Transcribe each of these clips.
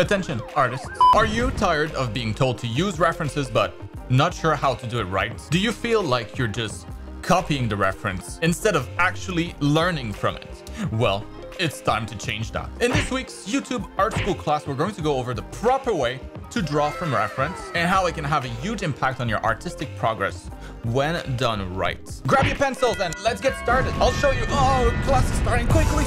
Attention, artists. Are you tired of being told to use references but not sure how to do it right? Do you feel like you're just copying the reference instead of actually learning from it? Well, it's time to change that. In this week's YouTube Art School class, we're going to go over the proper way to draw from reference and how it can have a huge impact on your artistic progress when done right. Grab your pencils and let's get started. I'll show you. Oh, class is starting quickly.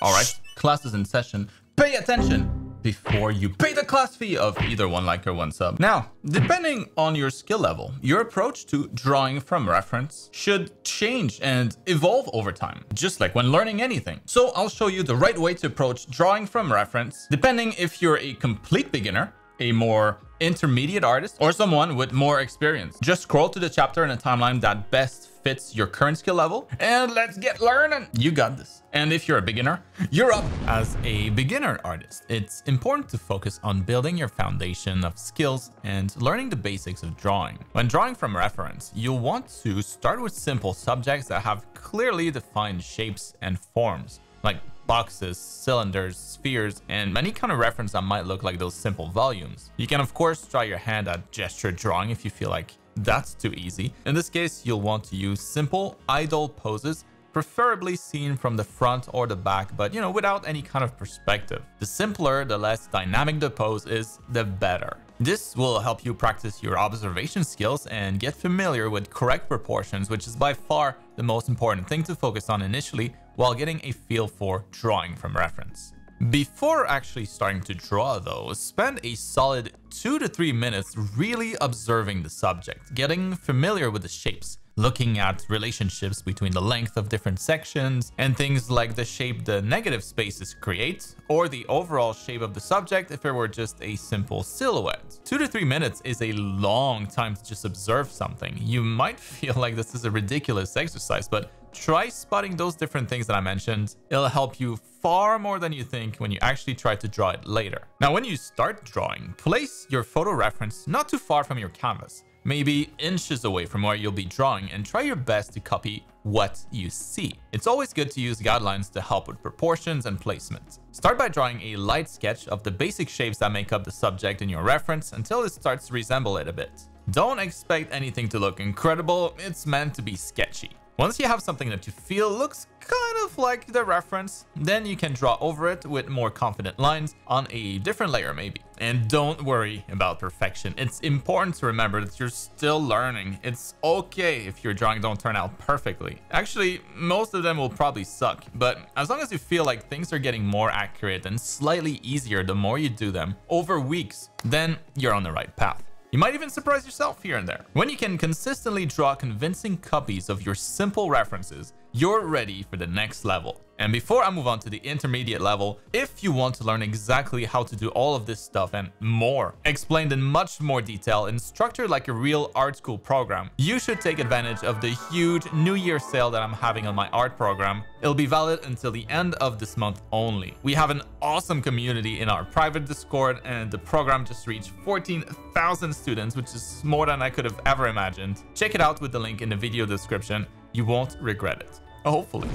All right, class is in session. Pay attention before you pay the class fee of either one like or one sub. Now, depending on your skill level, your approach to drawing from reference should change and evolve over time, just like when learning anything. So I'll show you the right way to approach drawing from reference, depending if you're a complete beginner, a more intermediate artist, or someone with more experience. Just scroll to the chapter in a timeline that best fits your current skill level and let's get learning. You got this. And if you're a beginner, you're up. As a beginner artist, it's important to focus on building your foundation of skills and learning the basics of drawing. When drawing from reference, you'll want to start with simple subjects that have clearly defined shapes and forms, like boxes, cylinders, spheres, and any kind of reference that might look like those simple volumes. You can of course try your hand at gesture drawing if you feel like that's too easy. In this case, you'll want to use simple idle poses preferably seen from the front or the back, but you know, without any kind of perspective. The simpler, the less dynamic the pose is, the better. This will help you practice your observation skills and get familiar with correct proportions, which is by far the most important thing to focus on initially while getting a feel for drawing from reference. Before actually starting to draw though, spend a solid 2 to 3 minutes really observing the subject, getting familiar with the shapes, looking at relationships between the length of different sections and things like the shape the negative spaces create or the overall shape of the subject if it were just a simple silhouette. Two to three minutes is a long time to just observe something. You might feel like this is a ridiculous exercise, but try spotting those different things that I mentioned. It'll help you far more than you think when you actually try to draw it later. Now, when you start drawing, place your photo reference not too far from your canvas maybe inches away from where you'll be drawing and try your best to copy what you see. It's always good to use guidelines to help with proportions and placement. Start by drawing a light sketch of the basic shapes that make up the subject in your reference until it starts to resemble it a bit. Don't expect anything to look incredible, it's meant to be sketchy. Once you have something that you feel looks kind of like the reference, then you can draw over it with more confident lines on a different layer maybe. And don't worry about perfection. It's important to remember that you're still learning. It's okay if your drawing don't turn out perfectly. Actually, most of them will probably suck, but as long as you feel like things are getting more accurate and slightly easier the more you do them over weeks, then you're on the right path. You might even surprise yourself here and there. When you can consistently draw convincing copies of your simple references, you're ready for the next level. And before I move on to the intermediate level, if you want to learn exactly how to do all of this stuff and more, explained in much more detail and structured like a real art school program, you should take advantage of the huge New Year sale that I'm having on my art program. It'll be valid until the end of this month only. We have an awesome community in our private Discord and the program just reached 14,000 students, which is more than I could have ever imagined. Check it out with the link in the video description. You won't regret it. Hopefully.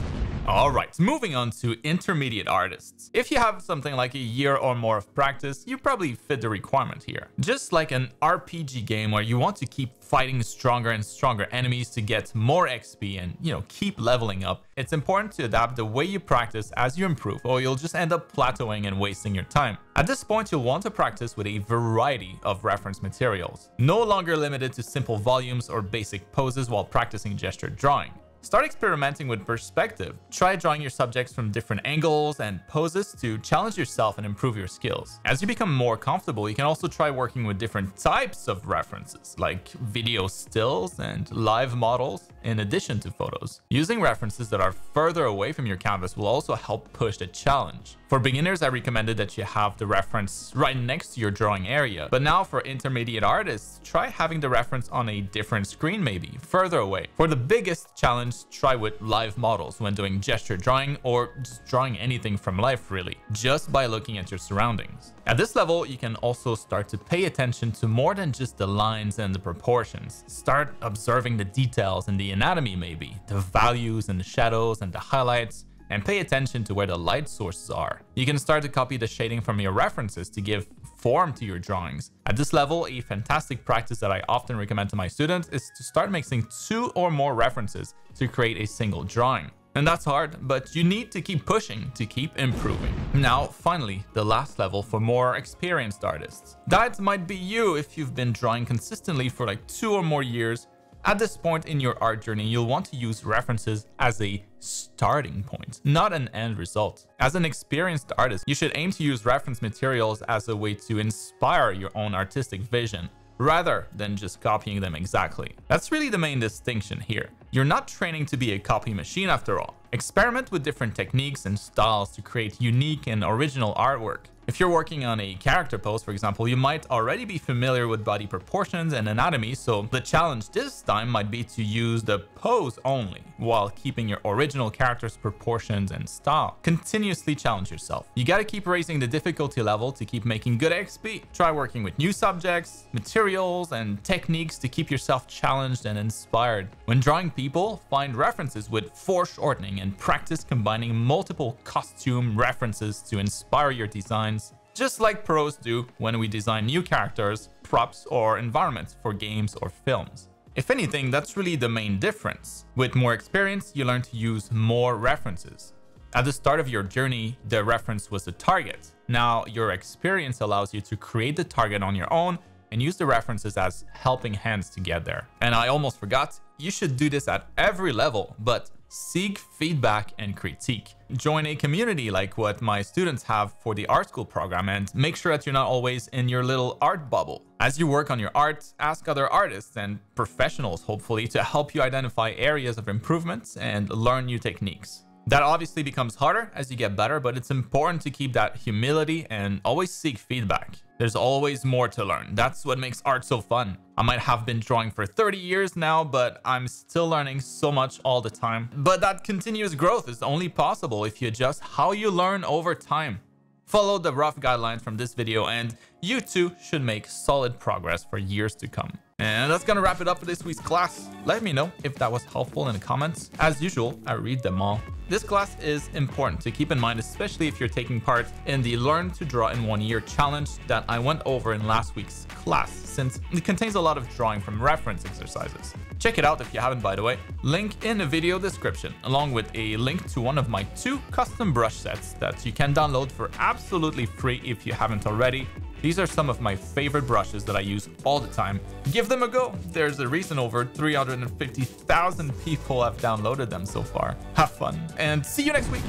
All right, moving on to intermediate artists. If you have something like a year or more of practice, you probably fit the requirement here. Just like an RPG game where you want to keep fighting stronger and stronger enemies to get more XP and, you know, keep leveling up, it's important to adapt the way you practice as you improve or you'll just end up plateauing and wasting your time. At this point, you'll want to practice with a variety of reference materials, no longer limited to simple volumes or basic poses while practicing gesture drawing. Start experimenting with perspective. Try drawing your subjects from different angles and poses to challenge yourself and improve your skills. As you become more comfortable, you can also try working with different types of references, like video stills and live models, in addition to photos. Using references that are further away from your canvas will also help push the challenge. For beginners, I recommended that you have the reference right next to your drawing area. But now for intermediate artists, try having the reference on a different screen maybe, further away. For the biggest challenge, try with live models when doing gesture drawing or just drawing anything from life really, just by looking at your surroundings. At this level, you can also start to pay attention to more than just the lines and the proportions. Start observing the details and the anatomy maybe, the values and the shadows and the highlights, and pay attention to where the light sources are. You can start to copy the shading from your references to give form to your drawings. At this level, a fantastic practice that I often recommend to my students is to start mixing two or more references to create a single drawing. And that's hard, but you need to keep pushing to keep improving. Now, finally, the last level for more experienced artists. That might be you if you've been drawing consistently for like two or more years at this point in your art journey, you'll want to use references as a starting point, not an end result. As an experienced artist, you should aim to use reference materials as a way to inspire your own artistic vision rather than just copying them exactly. That's really the main distinction here. You're not training to be a copy machine after all. Experiment with different techniques and styles to create unique and original artwork. If you're working on a character pose, for example, you might already be familiar with body proportions and anatomy, so the challenge this time might be to use the pose only, while keeping your original character's proportions and style. Continuously challenge yourself. You gotta keep raising the difficulty level to keep making good XP. Try working with new subjects, materials, and techniques to keep yourself challenged and inspired. When drawing people, find references with foreshortening and practice combining multiple costume references to inspire your design just like pros do when we design new characters, props, or environments for games or films. If anything, that's really the main difference. With more experience, you learn to use more references. At the start of your journey, the reference was the target. Now, your experience allows you to create the target on your own and use the references as helping hands to get there. And I almost forgot, you should do this at every level, but seek feedback and critique. Join a community like what my students have for the art school program and make sure that you're not always in your little art bubble. As you work on your art, ask other artists and professionals, hopefully, to help you identify areas of improvement and learn new techniques. That obviously becomes harder as you get better, but it's important to keep that humility and always seek feedback. There's always more to learn. That's what makes art so fun. I might have been drawing for 30 years now, but I'm still learning so much all the time. But that continuous growth is only possible if you adjust how you learn over time. Follow the rough guidelines from this video and you too should make solid progress for years to come. And that's gonna wrap it up for this week's class. Let me know if that was helpful in the comments. As usual, I read them all. This class is important to keep in mind, especially if you're taking part in the Learn to Draw in One Year challenge that I went over in last week's class, since it contains a lot of drawing from reference exercises. Check it out if you haven't, by the way. Link in the video description, along with a link to one of my two custom brush sets that you can download for absolutely free if you haven't already. These are some of my favorite brushes that I use all the time. Give them a go. There's a reason over 350,000 people have downloaded them so far. Have fun and see you next week.